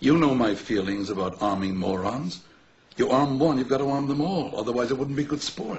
You know my feelings about arming morons. You arm one, you've got to arm them all. Otherwise, it wouldn't be good sport.